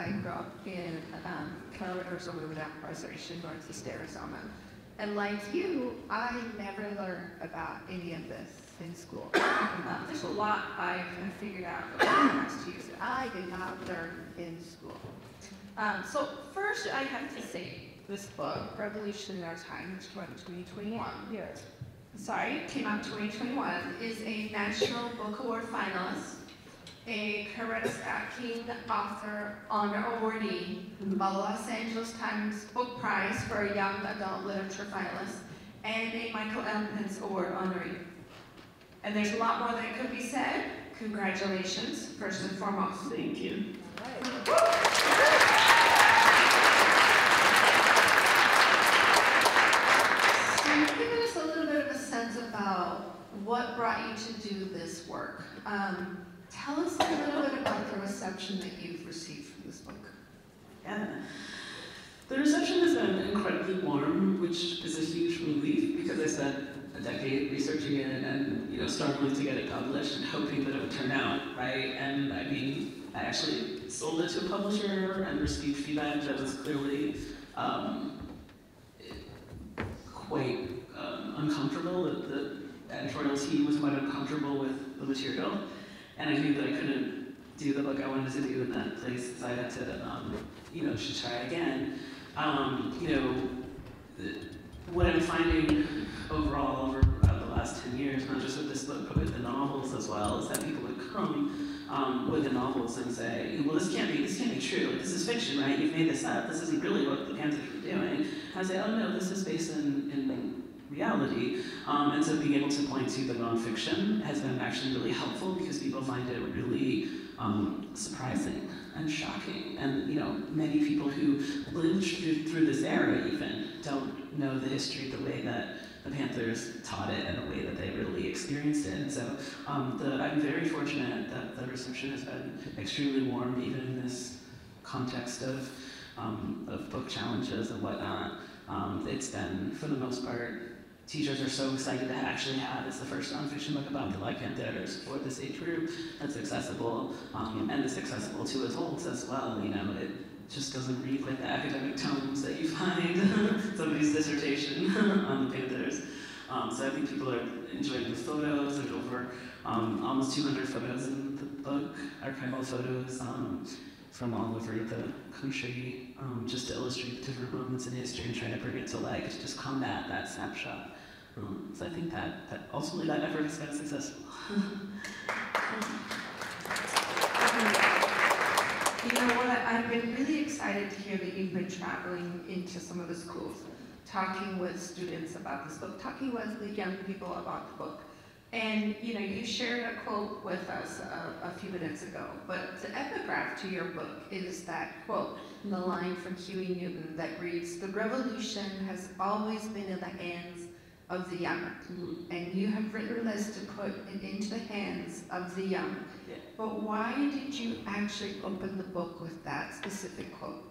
I grew up in um, Carrollton Movement Reservation north of Arizona. And like you, I never learned about any of this in school. Um, there's a lot I've figured out over the past years that I did not learn in school. Um, so first, I have to say, this book, Revolution in Our Times, 2021, yes. sorry, came out 2021, is a National Book Award finalist a Coretta Scott King author honor awardee, the Los Angeles Times Book Prize for a Young Adult Literature Finalist, and a Michael. Printz Award honoree. And there's a lot more that could be said. Congratulations, first and foremost. Thank you. Give us a little bit of a sense about what brought you to do this work. Um, Tell us a little bit about the reception that you've received from this book. Yeah. The reception has been incredibly warm, which is a huge relief because I spent a decade researching it and you know struggling to get it published and hoping that it would turn out right. And I mean, I actually sold it to a publisher and received feedback that was clearly um, quite um, uncomfortable. The, the editorial team was quite uncomfortable with the material. And I knew that I couldn't do the book I wanted to do in that place, so I had to, um, you know, should try again. Um, you know, what I'm finding overall over uh, the last 10 years, not just with this book, but with the novels as well, is that people would come um, with the novels and say, well, this can't be, this can't be true. This is fiction, right? You've made this up. This isn't really what the Panthers were doing. I say, oh no, this is based in, in reality. Um, and so being able to point to the nonfiction has been actually really helpful because people find it really um, surprising and shocking. And you know, many people who lived through, this era even don't know the history the way that the Panthers taught it and the way that they really experienced it. And so um, the, I'm very fortunate that the reception has been extremely warm, even in this context of, um, of book challenges and whatnot. Um, it's been, for the most part, teachers are so excited to actually have. It's the first nonfiction book about the Black Panthers for this age group that's accessible, um, and it's accessible to adults as well. You know, it just doesn't read like the academic tomes that you find somebody's dissertation on the Panthers. Um, so I think people are enjoying the photos. There's over um, almost 200 photos in the book, archival photos um, from all over the country, um, just to illustrate the different moments in history and try to bring it to life, to just combat that snapshot. So I think that, that ultimately that effort has been successful. you know what, I've been really excited to hear that you've been traveling into some of the schools, talking with students about this book, talking with the young people about the book. And you know, you shared a quote with us a, a, few minutes ago, but the epigraph to your book is that quote, the line from Huey Newton that reads, the revolution has always been in the hands of the young. Mm-hmm. And you have written this to put it into the hands of the young. Yeah. But why did you actually open the book with that specific quote?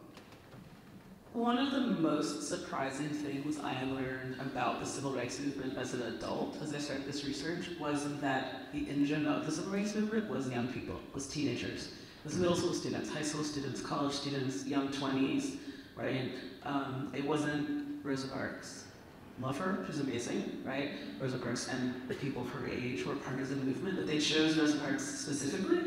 One of the most surprising things I learned about the civil rights movement as an adult as I started this research was that the engine of the civil rights movement was young people, was teenagers, was middle school students, high school students, college students, young 20s, right? Um, it wasn't Rosa Parks, love her, she's amazing, right? Rosa Parks and the people of her age were part of the movement, but they chose Rosa Parks specifically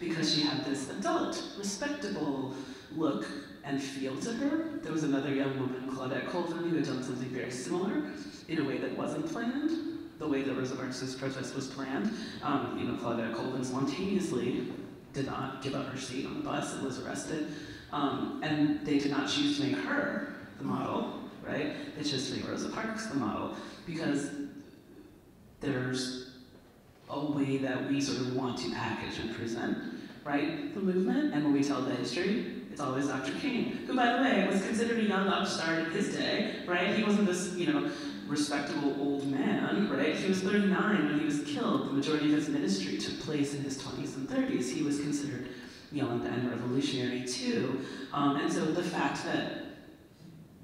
because she had this adult, respectable look and feel to her. There was another young woman, Claudette Colvin, who had done something very similar in a way that wasn't planned, the way that Rosa Parks' protest was planned. Um, you know, Claudette Colvin spontaneously did not give up her seat on the bus and was arrested. Um, and they did not choose to make her the model right? It's just make Rosa Parks the model because there's a way that we sort of want to package and present, right, the movement. And when we tell the history, it's always Dr. King, who, by the way, was considered a young upstart in his day, right? He wasn't this, you know, respectable old man, right? He was 39 when he was killed. The majority of his ministry took place in his 20s and 30s. He was considered young and revolutionary too. Um, and so the fact that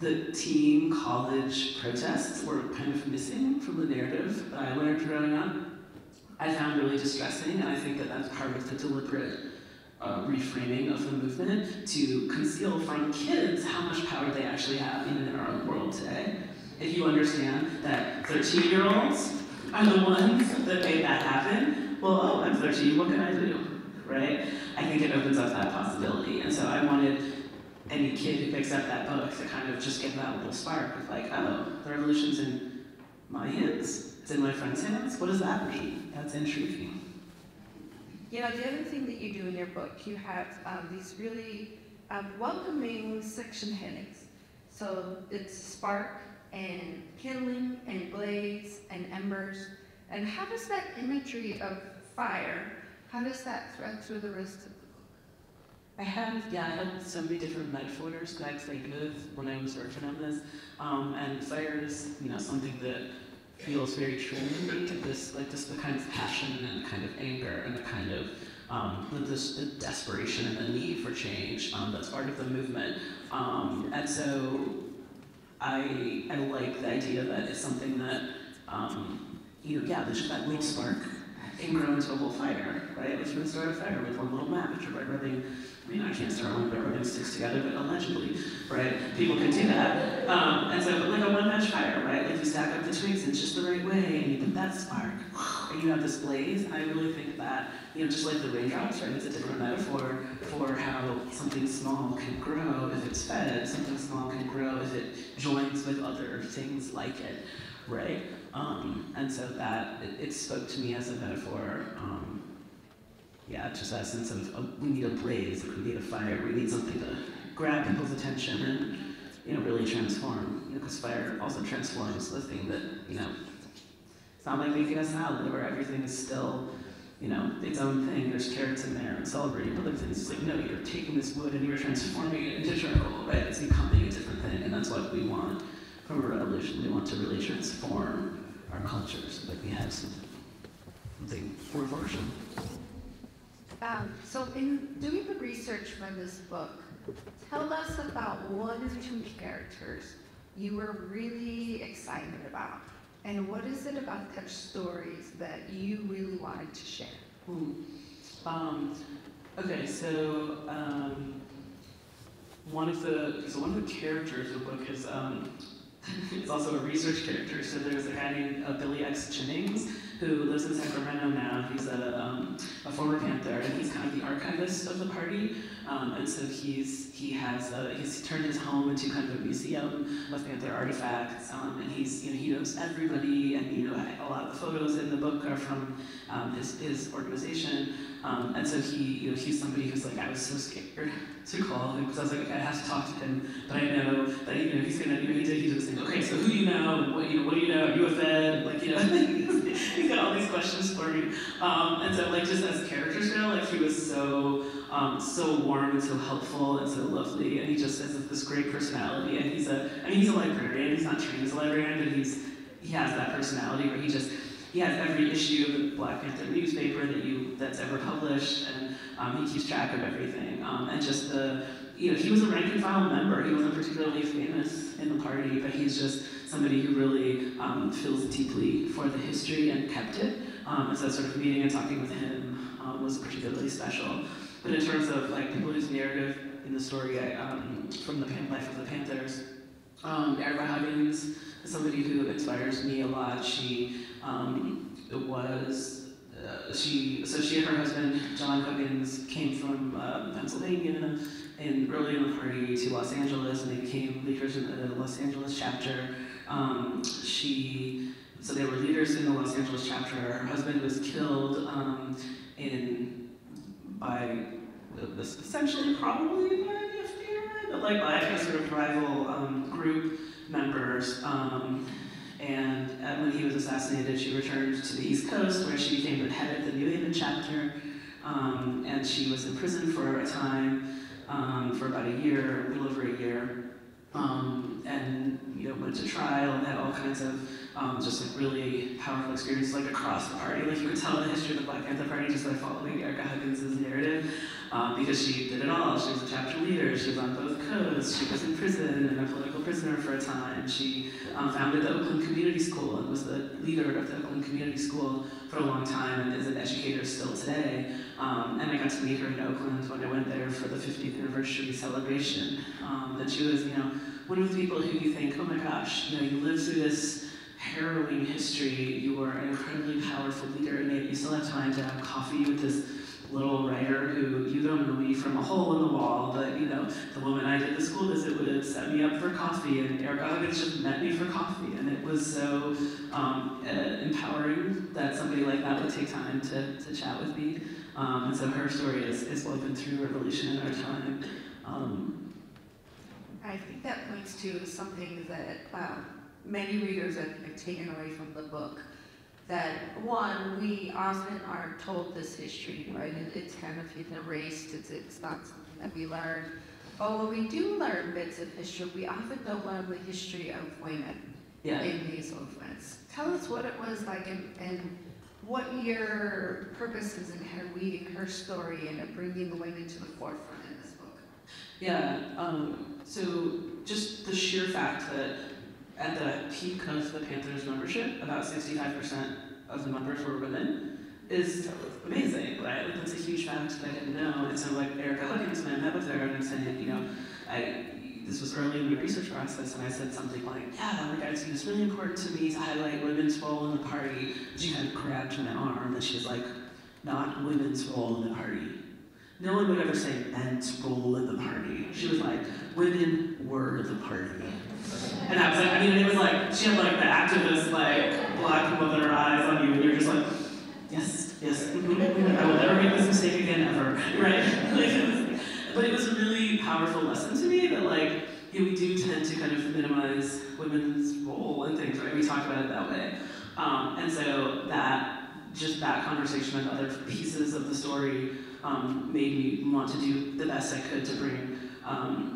the teen college protests were kind of missing from the narrative that I learned growing up. I found really distressing, and I think that that's part of the deliberate uh, reframing of the movement to conceal from kids how much power they actually have in our own world today. If you understand that 13 year olds are the ones that made that happen, well, oh, I'm 13, what can I do? Right? I think it opens up that possibility. And so I wanted any kid who picks up that book to kind of just get that little spark of like, oh, the revolution's in my hands, it's in my friend's hands. What does that mean? That's intriguing. You know, the other thing that you do in your book, you have um, these really um, welcoming section headings. So it's spark and kindling and blaze and embers. And how does that imagery of fire, how does that thread through the rest of? I have, yeah, I had so many different metaphors that I think of when I was working on this. Um, and fire is, you know, something that feels very true to me. This, like, just the kind of passion and kind of anger and the kind of um, the, this, the desperation and the need for change um, that's part of the movement. Um, and so I, I like the idea that it's something that, um, you know, yeah, that little spark can grow a whole fire, right? If you start of fire with one little match, right? Rubbing, I mean, I can't start one by rubbing sticks together, but allegedly, right? People can do that. Um, and so, like a one match fire, right? Like you stack up the twigs in just the right way, and you put that spark, and you have this blaze. I really think that, you know, just like the raindrops, right? It's a different metaphor for how something small can grow if it's fed, something small can grow if it joins with other things like it, right? Um, and so that, it, it, spoke to me as a metaphor. Um, yeah, just that sense of, we need a blaze, we need a fire, we need something to grab people's attention and, you know, really transform. Because you know, fire also transforms the thing that, you know, it's not like making a salad where everything is still, you know, its own thing. There's carrots in there and celery and other things. It's like, no, you're taking this wood and you're transforming it into charcoal, right? It's becoming a different thing, and that's what we want from a revolution. We want to really transform our cultures, like we have something reversion. Um, so in doing the research for this book, tell us about one or two characters you were really excited about. And what is it about their stories that you really wanted to share? Hmm. Um, okay, so um, one of the so one of the characters of the book is um, He's also a research character. So there's a guy named uh, Billy X. Jennings who lives in Sacramento now. He's a, um, a former Panther, and he's kind of the archivist of the party. Um, and so he's he has uh, he's turned his home into kind of a museum of Panther artifacts. Um, and he's you know he knows everybody, and you know a lot of the photos in the book are from um, his his organization. Um, and so he you know he's somebody who's like I was so scared to call him because I was like, okay, I have to talk to him, but I know that you know he's gonna you know he did he this thing. Okay, so who do you know? What you know what do you know? Are you a Fed? Like you know he's got all these questions for me. Um, and so like just as characters go, like he was so um, so warm and so helpful and so lovely, and he just has this great personality. And he's a I mean he's a librarian. He's not trained as a librarian, but he's he has that personality where he just he has every issue of the Black Panther newspaper that you that's ever published, and um, he keeps track of everything. Um, and just the, you know, he was a rank and file member. He wasn't particularly famous in the party, but he's just somebody who really um, feels deeply for the history and kept it. Um, and so sort of meeting and talking with him um, was particularly special. But in terms of like people whose narrative in the story I, um, from the life of the Panthers, um, Ericka Huggins is somebody who inspires me a lot. She um, was, uh, she, so she and her husband, John Huggins, came from uh, Pennsylvania and early in the party to Los Angeles, and they became leaders in the Los Angeles chapter. Um, she, so they were leaders in the Los Angeles chapter. Her husband was killed um, in by this essentially probably by the FBI, but like by a sort of rival um, group members. Um, and uh, when he was assassinated, she returned to the East Coast, where she became the head of the New Haven chapter. Um, and she was in prison for a time, um, for about a year, a little over a year. Um, and you know, went to trial and had all kinds of um, just like really powerful experiences like across the party. Like you could tell the history of the Black Panther Party just by following Ericka Huggins' narrative um, because she did it all. She was a chapter leader, she was on both coasts, she was in prison and a political prisoner for a time. and She um, founded the Oakland Community School and was the leader of the Oakland Community School for a long time and is an educator still today. Um, and I got to meet her in Oakland when I went there for the 50th anniversary celebration. Um, and she was, you know, one of the people who you think, oh my gosh, you know, you lived through this harrowing history, you were an incredibly powerful leader, and yet you still have time to have coffee with this little writer who you don't know me from a hole in the wall, but you know, the woman I did the school visit would have set me up for coffee, and Ericka Huggins just met me for coffee, and it was so um, uh, empowering that somebody like that would take time to, to chat with me. Um, and so her story is, is woven through Revolution in our time. Um, I think that points to something that uh, many readers have have taken away from the book. That one, we often are told this history, right? It, it's kind of it's erased. It's it's not something that we learn. But when we do learn bits of history, we often don't learn the history of women yeah. in these movements. Tell us what it was like and, and what your purpose is in her reading her story and bringing the women to the forefront in this book. Yeah, um, so just the sheer fact that at the peak of the Panthers membership, about 65% of the members were women is amazing, right? Like that's a huge fact that I didn't know. And so like Ericka Huggins, when I met with her and I said, you know, I this was early in the research process, and I said something like, yeah, like I see it's really important to me to highlight women's role in the party. She kind of grabbed my arm, and she's like, not women's role in the party. No one would ever say men's role in the party. She was like, women were the party. And I was like, I mean, it was like, she had like the activist, like, black people with her eyes on you, and you're just like, yes, yes, I will never make this mistake again, ever, right? but it was a really powerful lesson to me that like you know, we do tend to kind of minimize women's role in things, right? We talk about it that way. Um, and so that just that conversation and other pieces of the story um, made me want to do the best I could to bring um,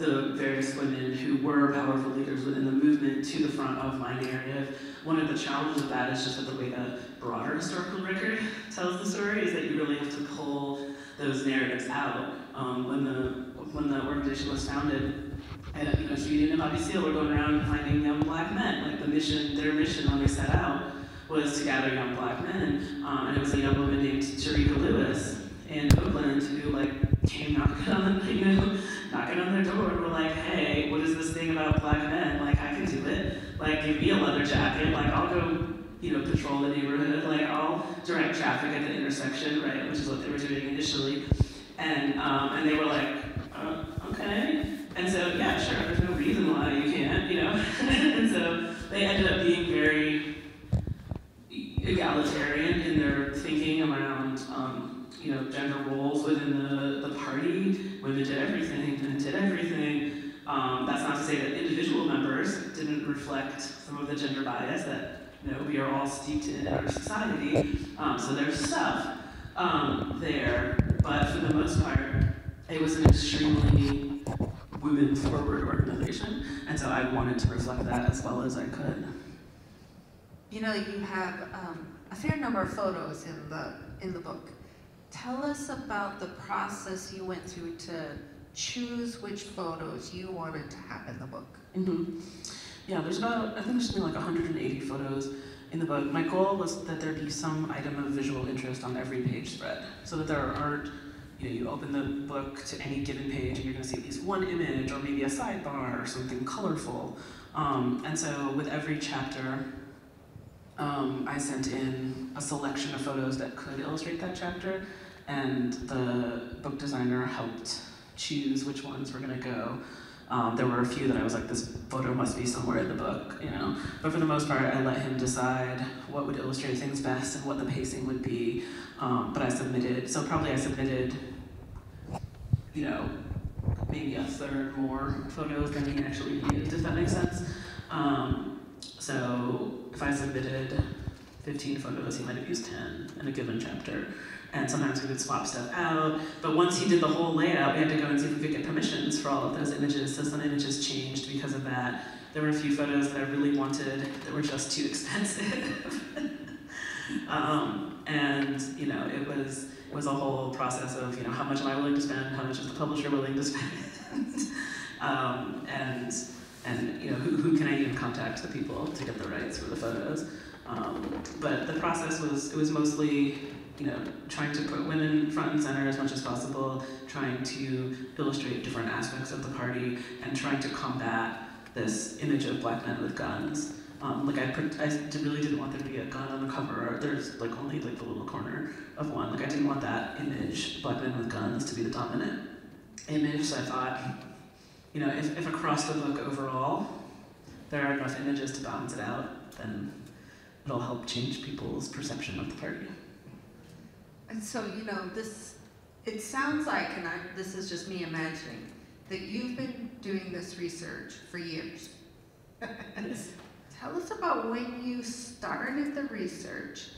the various women who were powerful leaders within the movement to the front of my narrative. One of the challenges of that is just that the way the broader historical record tells the story is that you really have to pull those narratives out um, when the when the organization was founded, and you know, Sweden and Bobby Seale were going around finding young black men. Like the mission, their mission when they set out was to gather young black men, um, and it was a young woman named Tarika Lewis in Oakland who like came knocking on you know knocking on their door and we're like, hey, what is this thing about black men? Like I can do it. Like give me a leather jacket. Like I'll go you know, patrol the neighborhood. Like I'll direct traffic at the intersection, right, which is what they were doing initially. And, um, and they were like, uh, okay. And so, yeah, sure, there's no reason why you can't, you know. and so they ended up being very egalitarian in their thinking around, um, you know, gender roles within the, the party. Women did everything and did everything. Um, that's not to say that individual members didn't reflect some of the gender bias that you know, we are all steeped in our society. Um, so there's stuff um, there, but for the most part, it was an extremely women-forward organization, and so I wanted to reflect that as well as I could. You know, you have um, a fair number of photos in the in the book. Tell us about the process you went through to choose which photos you wanted to have in the book. Mm-hmm. Yeah, there's about I think there's something like 180 photos in the book, my goal was that there be some item of visual interest on every page spread, so that there aren't, you know, you open the book to any given page and you're going to see at least one image or maybe a sidebar or something colorful. Um, and so with every chapter, um, I sent in a selection of photos that could illustrate that chapter, and the book designer helped choose which ones were going to go. Um, there were a few that I was like, this photo must be somewhere in the book, you know. But for the most part, I let him decide what would illustrate things best and what the pacing would be. Um, but I submitted, so probably I submitted, you know, maybe a third more photos than he actually needed, Does that make sense. Um, so if I submitted 15 photos, he might have used 10 in a given chapter. And sometimes we would swap stuff out. But once he did the whole layout, we had to go and see if we could get permissions for all of those images. So some images changed because of that. There were a few photos that I really wanted that were just too expensive. um, and you know, it was it was a whole process of you know how much am I willing to spend, how much is the publisher willing to spend, um, and and you know who, who can I even contact the people to get the rights for the photos. Um, but the process was it was mostly you know trying to put women front and center as much as possible, trying to illustrate different aspects of the party, and trying to combat this image of black men with guns. Um, like I, I really didn't want there to be a gun on the cover. There's like only like the little corner of one. Like I didn't want that image, black men with guns, to be the dominant image. So I thought, you know, if, if across the book overall there are enough images to balance it out, then it'll help change people's perception of the party. And so, you know, this, it sounds like, and I, this is just me imagining, that you've been doing this research for years. Tell us about when you started the research.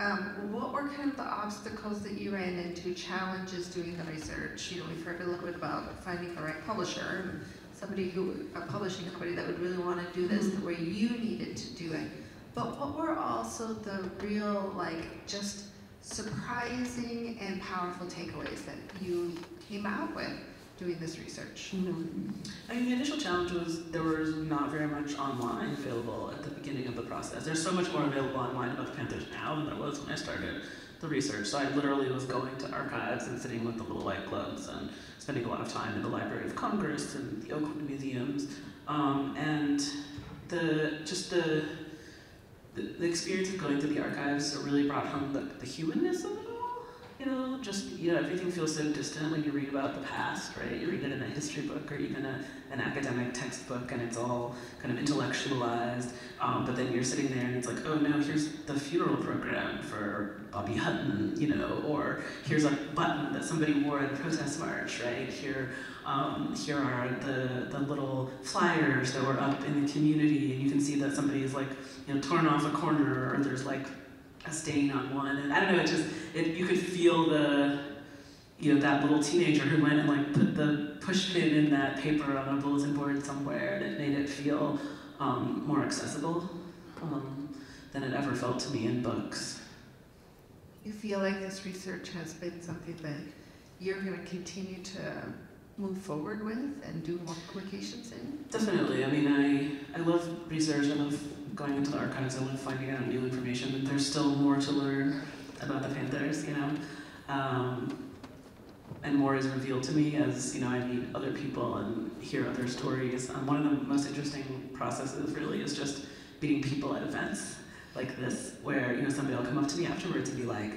Um, what were kind of the obstacles that you ran into, challenges doing the research? You know, we've heard a little bit about finding the right publisher, somebody who, a publishing company that would really want to do this the way you needed to do it. But what were also the real, like, just surprising and powerful takeaways that you came out with doing this research? Mm-hmm. I mean, the initial challenge was there was not very much online available at the beginning of the process. There's so much more available online about the Panthers now than there was when I started the research. So I literally was going to archives and sitting with the little white gloves and spending a lot of time in the Library of Congress and the Oakland museums. Um, and the just the, the, the experience of going to the archives really brought home the, the humanness of it you know, just, you know, everything feels so distant when you read about the past, right? You read it in a history book or even a, an academic textbook and it's all kind of intellectualized. Um, but then you're sitting there and it's like, oh no, here's the funeral program for Bobby Hutton, you know, or here's a button that somebody wore at a protest march, right? Here, um, here are the, the little flyers that were up in the community and you can see that somebody is like, you know, torn off a corner or there's like a stain on one, and I don't know, it just it, you could feel the you know that little teenager who went and like put the push pin in that paper on a bulletin board somewhere, and it made it feel um, more accessible um, than it ever felt to me in books. You feel like this research has been something that you're going to continue to move forward with and do more publications in? Definitely. I mean, I I love research. I love going into the archives, I love finding out new information, but there's still more to learn about the Panthers, you know. Um, and more is revealed to me as you know I meet other people and hear other stories. Um, one of the most interesting processes really is just meeting people at events like this, where you know somebody will come up to me afterwards and be like,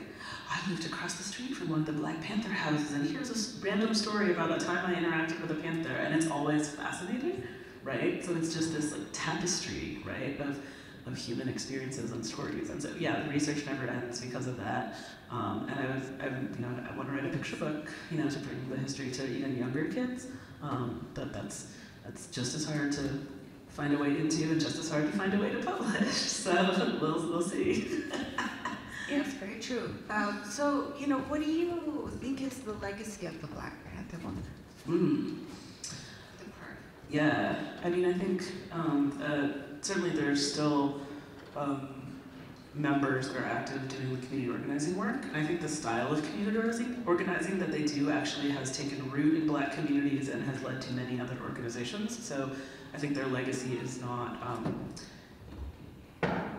"I moved across the street from one of the Black Panther houses, and here's a random story about a time I interacted with a panther," and it's always fascinating right? So it's just this like tapestry, right, of, of human experiences and stories. And so yeah, the research never ends because of that. Um, and I was, I, you know, I want to write a picture book, you know, to bring the history to even younger kids. Um, but that's that's just as hard to find a way into and just as hard to find a way to publish. So we'll, we'll see. yes, very true. Um, so, you know, what do you think is the legacy of the Black Panther movement? Mm. Yeah, I mean, I think um, uh, certainly there's still um, members that are active doing the community organizing work. And I think the style of community organizing, organizing that they do actually has taken root in black communities and has led to many other organizations. So I think their legacy is not um,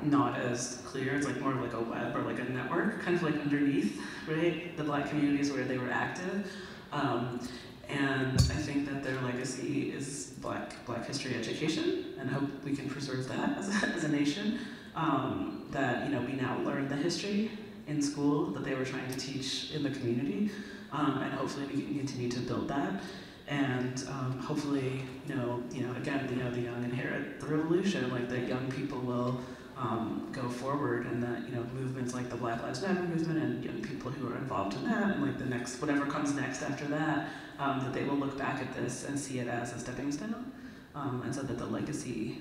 not as clear. It's like more of like a web or like a network, kind of like underneath, right? The black communities where they were active. Um, and I think that their legacy is black, black history education, and hope we can preserve that as a, as a nation. Um, that you know we now learn the history in school that they were trying to teach in the community, um, and hopefully we can continue to build that. And um, hopefully, you know, you know, again, you know, the young inherit the revolution. Like that, young people will um, go forward, and that you know, movements like the Black Lives Matter movement and young people who are involved in that, and like the next whatever comes next after that, um, that they will look back at this and see it as a stepping stone, um, and so that the legacy,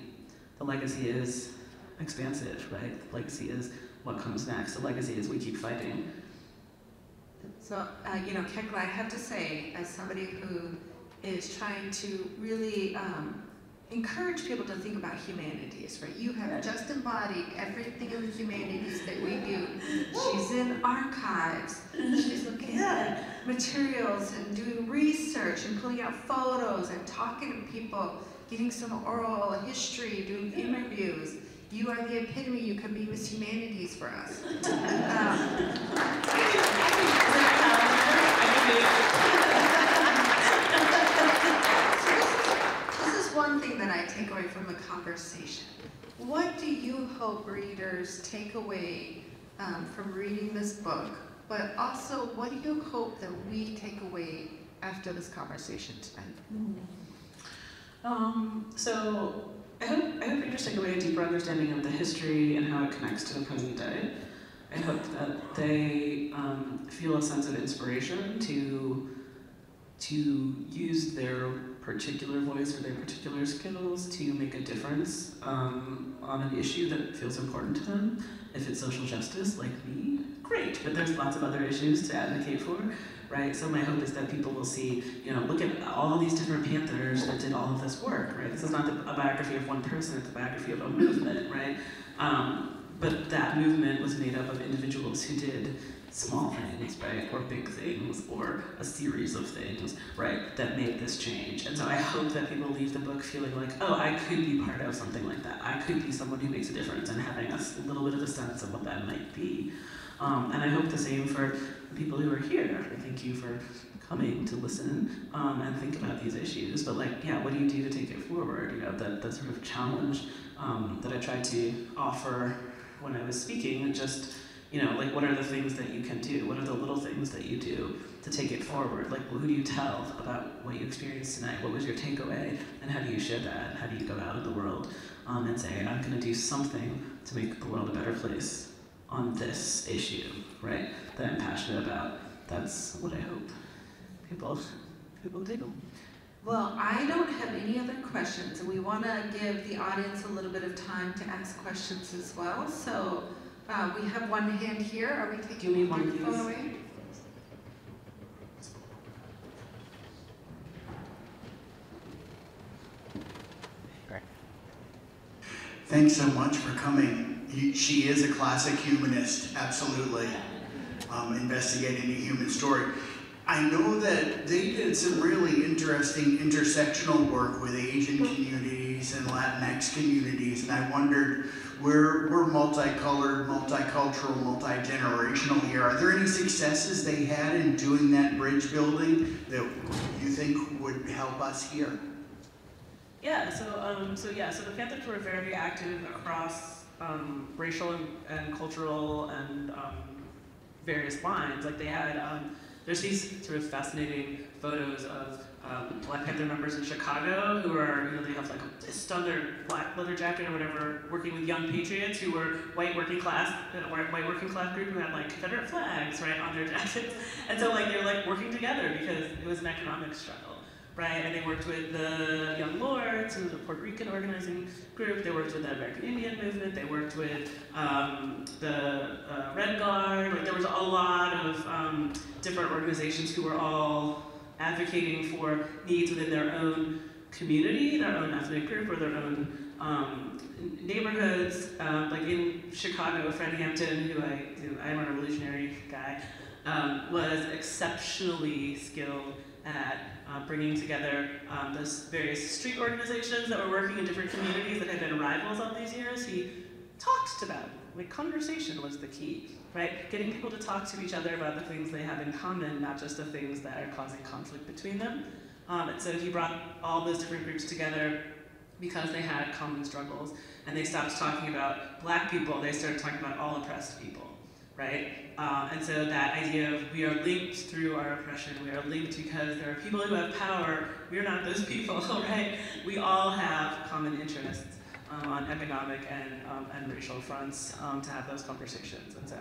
the legacy is expansive, right? The legacy is what comes next. The legacy is we keep fighting. So, uh, you know, Kekla, I have to say, as somebody who is trying to really um, encourage people to think about humanities, right? You have just embodied everything of the humanities that we do. She's in archives. She's looking at materials and doing research and pulling out photos and talking to people, getting some oral history, doing interviews. You are the epitome. You can be Miss Humanities for us. Um, this is one thing that I take away from the conversation. What do you hope readers take away um, from reading this book? But also, what do you hope that we take away after this conversation tonight? Um, so I hope, I hope readers take away a deeper understanding of the history and how it connects to the present day. I hope that they um, feel a sense of inspiration to to use their particular voice or their particular skills to make a difference um, on an issue that feels important to them. If it's social justice, like me, great. But there's lots of other issues to advocate for, right? So my hope is that people will see, you know, look at all these different Panthers that did all of this work, right? This is not a biography of one person; it's a biography of a movement, right? Um, but that movement was made up of individuals who did small things, right, or big things, or a series of things, right, that made this change. And so I hope that people leave the book feeling like, oh, I could be part of something like that. I could be someone who makes a difference, and having a little bit of a sense of what that might be. Um, and I hope the same for the people who are here. Thank you for coming to listen um, and think about these issues. But like, yeah, what do you do to take it forward? You know, that, that sort of challenge um, that I tried to offer when I was speaking, just you know, like what are the things that you can do? What are the little things that you do to take it forward? Like, who do you tell about what you experienced tonight? What was your takeaway? And how do you share that? How do you go out in the world um, and say, I'm going to do something to make the world a better place on this issue, right? That I'm passionate about. That's what I hope people people do. Well, I don't have any other questions, and we want to give the audience a little bit of time to ask questions as well. So. Uh, we have one hand here. Are we taking Do you one microphone away? Thanks so much for coming. She is a classic humanist, absolutely, um, investigating the human story. I know that they did some really interesting intersectional work with Asian communities and Latinx communities, and I wondered we're, we're multicolored, multicultural, multi-generational here. Are there any successes they had in doing that bridge building that you think would help us here? Yeah, so um, so yeah, so the Panthers were very active across um, racial and, and, cultural and um, various lines. Like they had, um, there's these sort of fascinating photos of um, Black Panther members in Chicago who are, you know, they have like a standard black leather jacket or whatever, working with young patriots who were white working class, uh, white working class group who had like Confederate flags, right, on their jackets. And so like they're like working together because it was an economic struggle, right? And they worked with the Young Lords, who was a Puerto Rican organizing group. They worked with the American Indian movement. They worked with um, the uh, Red Guard. Like there was a lot of um, different organizations who were all advocating for needs within their own community, their own ethnic group, or their own um, neighborhoods. Um, like in Chicago, Fred Hampton, who I, who I'm a revolutionary guy, um, was exceptionally skilled at uh, bringing together um, those various street organizations that were working in different communities that had been rivals all these years. He talked to them. Like conversation was the key right? Getting people to talk to each other about the things they have in common, not just the things that are causing conflict between them. Um, and so he brought all those different groups together because they had common struggles. And they stopped talking about black people, they started talking about all oppressed people, right? Um, and so that idea of we are linked through our oppression, we are linked because there are people who have power, we're not those people, right? We all have common interests um, on economic and, um, and racial fronts um, to have those conversations. And so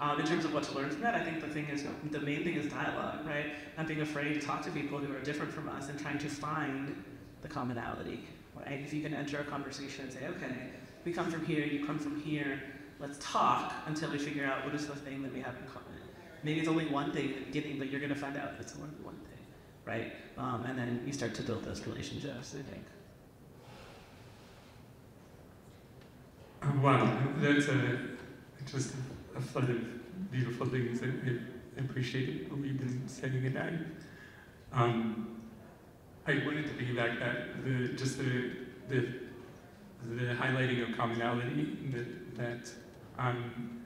um, in terms of what to learn from that, I think the thing is, the main thing is dialogue, right? Not being afraid to talk to people who are different from us and trying to find the commonality, right? If you can enter a conversation and say, okay, we come from here, you come from here, let's talk until we figure out what is the thing that we have in common. Maybe it's only one thing at the beginning, but you're going to find out it's only one thing, right? Um, and then you start to build those relationships, I think. Wow, that's a, just a flood of beautiful things. that I appreciate what we've been saying and I, um, I wanted to piggyback that the just the the the highlighting of commonality that that um,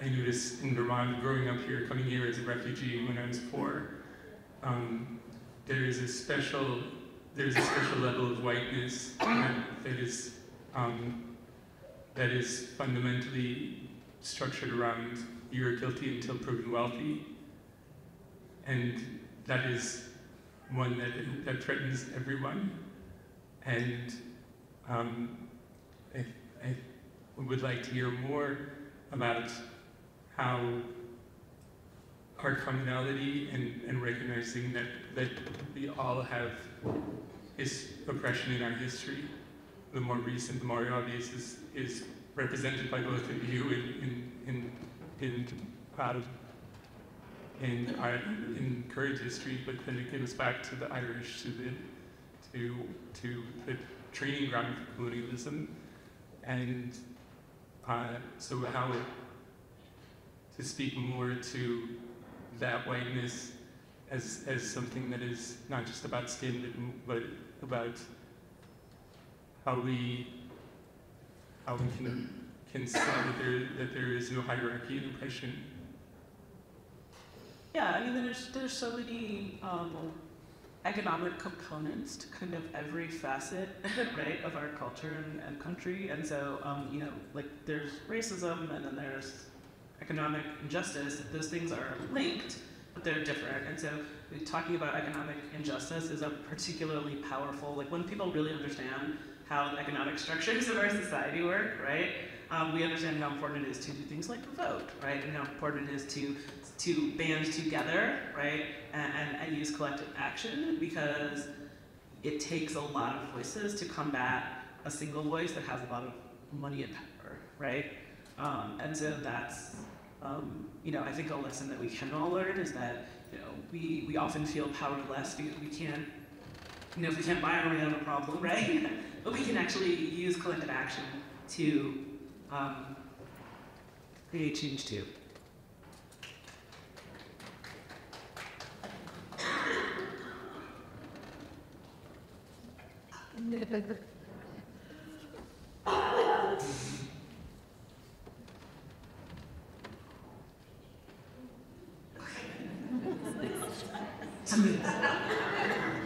I noticed in Vermont growing up here, coming here as a refugee when I was four. Um, there is a special there's a special level of whiteness that, that is um, that is fundamentally structured around you're guilty until proven wealthy. And that is one that, that threatens everyone. And um, I, I would like to hear more about how our commonality and, and recognizing that, that we all have his oppression in our history the more recent, the more obvious is, is represented by both of you in, in, in, in, of, in, our, in current history, but then it gives us back to the Irish, to the, to, to the training ground for colonialism. And uh, so how to speak more to that whiteness as, as something that is not just about skin, but, about how we how we can can say that there that there is no hierarchy in oppression. Yeah, I mean, there's there's so many um, economic components to kind of every facet, right, of our culture and, and country, and so um, you know, like there's racism, and then there's economic injustice. Those things are linked, but they're different, and so talking about economic injustice is a particularly powerful. Like when people really understand how the economic structures of our society work, right? Um, we understand how important it is to do things like vote, right? And how important it is to to band together, right? And, and, and use collective action because it takes a lot of voices to combat a single voice that has a lot of money and power, right? Um, and so that's, um, you know, I think a lesson that we can all learn is that, you know, we, we often feel powerless because we can't, you know, if we can't buy our way out of a problem, right? but we can actually use collective action to um, create change too.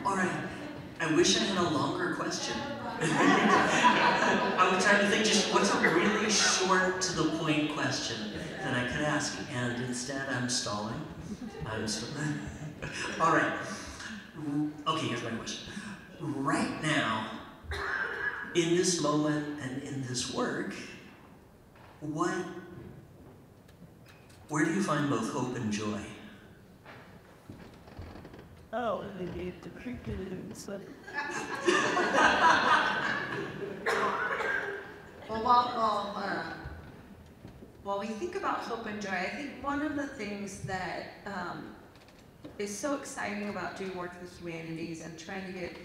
All right. I wish I had a longer question. I was trying to think just what's a really short to the point question that I could ask, and instead I'm stalling. I'm stalling. All right. Okay, here's my question. Right now, in this moment and in this work, what, where do you find both hope and joy? Oh, they need to creep it the center. Well, while, while, uh, while we think about hope and joy, I think one of the things that um, is so exciting about doing work with humanities and trying to get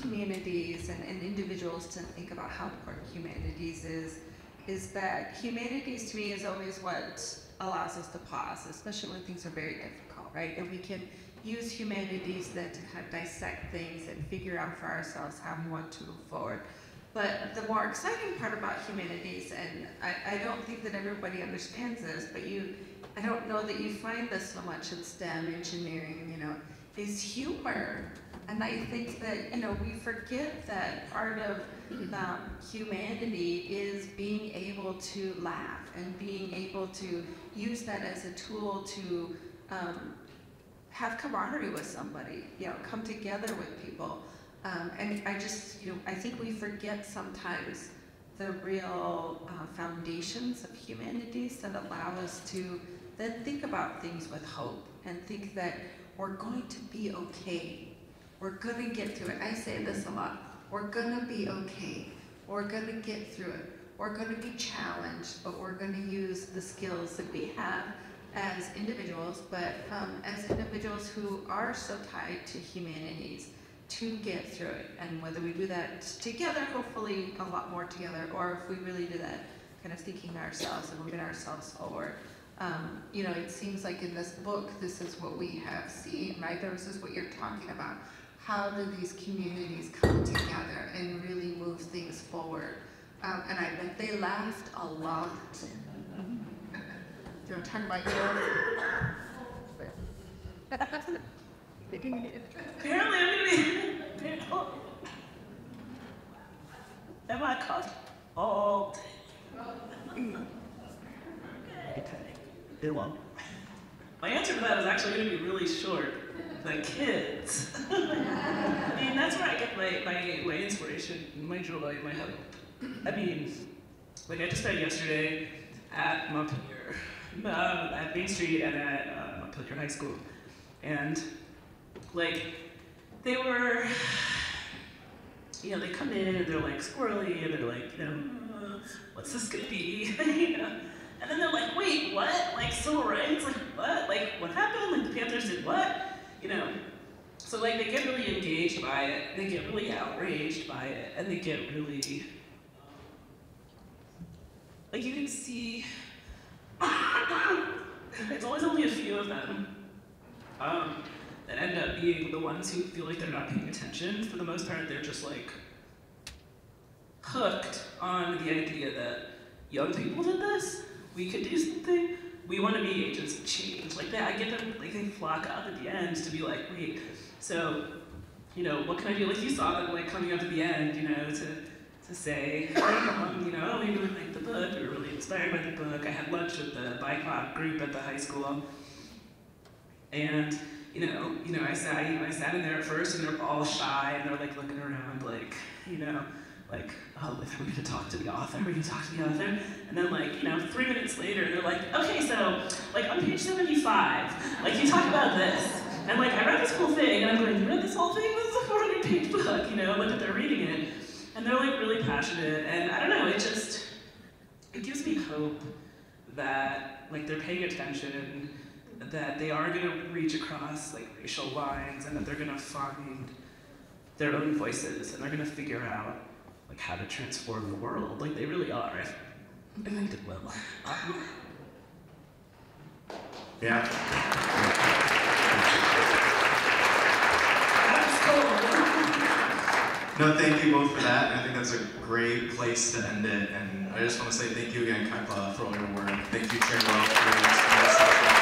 communities and, and individuals to think about how important humanities is, is that humanities to me is always what allows us to pause, especially when things are very difficult, right? And we can use humanities then to kind of dissect things and figure out for ourselves how we want to move forward. But the more exciting part about humanities, and I, I don't think that everybody understands this, but you, I don't know that you find this so much in STEM, engineering, you know, is humor. And I think that, you know, we forget that part of um, humanity is being able to laugh and being able to use that as a tool to um, have camaraderie with somebody, you know, come together with people. Um, and I just, you know, I think we forget sometimes the real uh, foundations of humanities that allow us to then think about things with hope and think that we're going to be okay. We're going to get through it. I say this a lot. We're going to be okay. We're going to get through it. we're going to be challenged, but we're going to use the skills that we have as individuals, but um, as individuals who are so tied to humanities to get through it. And whether we do that together, hopefully a lot more together, or if we really do that kind of thinking ourselves and moving ourselves forward. Um, you know, it seems like in this book, this is what we have seen, right? This is what you're talking about. How do these communities come together and really move things forward? Um, and I bet they laughed a lot. Do you want to talk about your? Apparently, I'm gonna be. Oh. Am I caught? all day? It won't. My answer to that is actually going to be really short. The kids. I mean, that's where I get my, my, my inspiration, my joy, my hope. I mean, like I just spent yesterday at Montpelier, um, at Main Street and at uh, High School. And, like, they were, you know, they come in and they're like squirrely and they're like, you know, uh, what's this gonna be? you know? And then they're like, wait, what? Like civil rights? Like what? Like what happened? Like the Panthers did what? You know? So like they get really engaged by it, they get really outraged by it, and they get really like you can see it's always only a few of them um, that end up being the ones who feel like they're not paying attention. For the most part, they're just like hooked on the idea that young people did this, we could do something. We want to be agents of change. Like that, I get them, like they flock up at the end to be like, wait, so, you know, what can I do? Like you saw them like coming up at the end, you know, to to say, you know, oh, we really liked the book, we were really inspired by the book. I had lunch with the BIPOC group at the high school. And, you know, you know, I sat, you know, I sat in there at first and they're all shy and they're like looking around like, you know, like, oh, are we're gonna talk to the author, Are we're gonna talk to the author. And then like, you know, three minutes later, they're like, okay, so, like on page 75, like you talk about this. And like, I read this whole thing, and I'm going, you read this whole thing? This is a 400 page book, you know, look at they're reading it. And they're like really passionate, and I don't know, it just, it gives me hope that like they're paying attention, that they are gonna reach across like racial lines, and that they're gonna find their own voices, and they're gonna figure out like how to transform the world. Like they really are. I think it will. Yeah. that's cool. No, thank you both for that. I think that's a great place to end it. And I just want to say thank you again, Kekla, for all your work. Thank you, Chair Welch, for your.